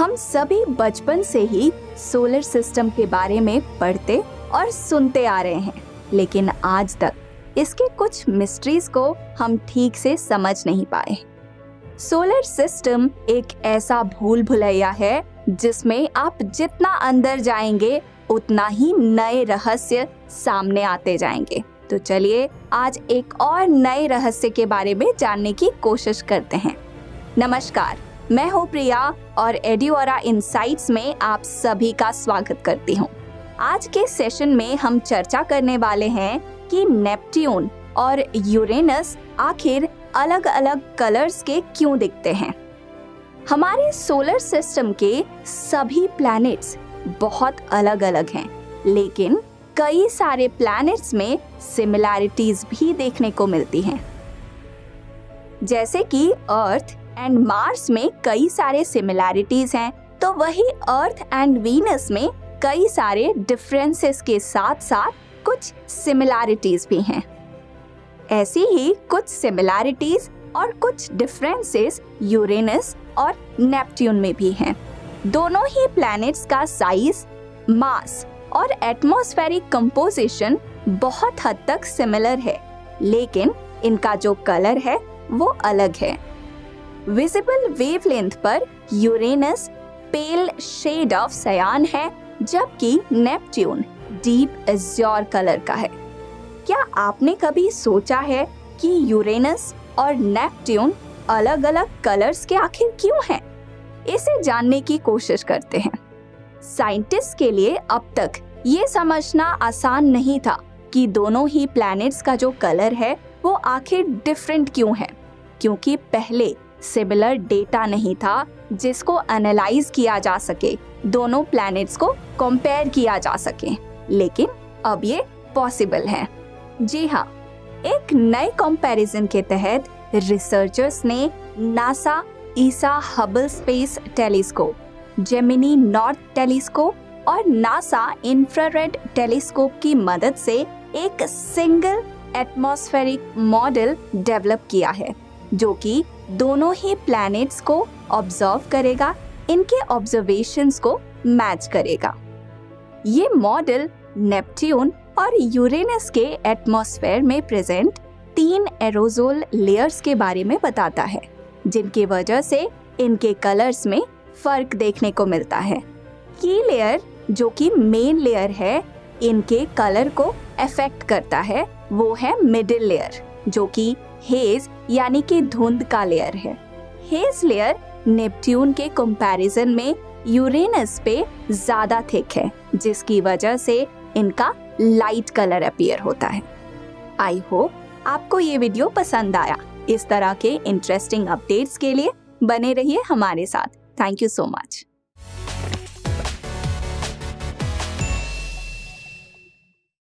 हम सभी बचपन से ही सोलर सिस्टम के बारे में पढ़ते और सुनते आ रहे हैं, लेकिन आज तक इसके कुछ मिस्ट्रीज को हम ठीक से समझ नहीं पाए। सोलर सिस्टम एक ऐसा भूल भुलैया है जिसमें आप जितना अंदर जाएँगे, उतना ही नए रहस्य सामने आते जाएँगे। तो चलिए, आज एक और नए रहस्य के बारे में जानने की कोशिश करते हैं। नमस्कार। मैं हूँ प्रिया और एडियोरा इनसाइट्स में आप सभी का स्वागत करती हूँ। आज के सेशन में हम चर्चा करने वाले हैं कि नेपट्यून और यूरेनस आखिर अलग अलग कलर्स के क्यों दिखते हैं? हमारे सोलर सिस्टम के सभी प्लैनेट्स बहुत अलग अलग हैं, लेकिन कई सारे प्लैनेट्स में सिमिलैरिटीज भी देखने को मिलती हैं। जैसे कि अर्थ एंड मार्स में कई सारे सिमिलैरिटीज हैं तो वही अर्थ एंड वीनस में कई सारे डिफरेंसेस के साथ साथ कुछ सिमिलैरिटीज भी हैं। ऐसी ही कुछ सिमिलैरिटीज और कुछ डिफरेंसेस यूरेनस और नेपट्यून में भी हैं। दोनों ही प्लैनेट्स का साइज़ मास और एटमॉस्फेरिक कंपोजिशन बहुत हद तक सिमिलर है, लेकिन इनका जो कलर है, वो अलग है। विजिबल वेवलेंथ पर Uranus pale shade of cyan है, जबकि नेपट्यून डीप एज्योर कलर का है। क्या आपने कभी सोचा है कि यूरेनस और नेपट्यून अलग अलग कलर्स के आखिर क्यों हैं? इसे जानने की कोशिश करते हैं। साइंटिस्ट के लिए अब तक ये समझना आसान नहीं था कि दोनों ही प्लैनेट्स का जो कलर है, वो आखिर डिफरेंट क्यों है। क्योंकि पहले सिमिलर डेटा नहीं था जिसको एनालाइज किया जा सके, दोनों प्लैनेट्स को कंपेयर किया जा सके। लेकिन अब ये पॉसिबल है। जी हाँ एक नए कंपैरिजन के तहत रिसर्चर्स ने NASA ESA Hubble space telescope Gemini North telescope और नासा इंफ्रारेड टेलीस्कोप की मदद से एक सिंगल एटमॉस्फेरिक मॉडल डेवलप किया है, जो कि दोनों ही प्लैनेट्स को ऑब्ज़र्व करेगा, इनके ऑब्जर्वेशंस को मैच करेगा। ये मॉडल नेपट्यून और यूरेनस के एटमॉस्फेयर में प्रेजेंट तीन एरोजोल लेयर्स के बारे में बताता है, जिनकी वजह से इनके कलर्स में फ़र्क देखने को मिलता है। की लेयर जो कि मेन लेयर है, इनके कलर को अफेक्ट करता है, वो है मिडिल लेयर जो कि हेज यानी कि धुंध का लेयर है। हेज लेयर नेपट्यून के कंपैरिजन में यूरेनस पे ज़्यादा थिक है, जिसकी वजह से इनका लाइट कलर अपीयर होता है। आई होप आपको ये वीडियो पसंद आया। इस तरह के इंटरेस्टिंग अपडेट्स के लिए बने रहिए हमारे साथ। Thank you so much